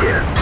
here.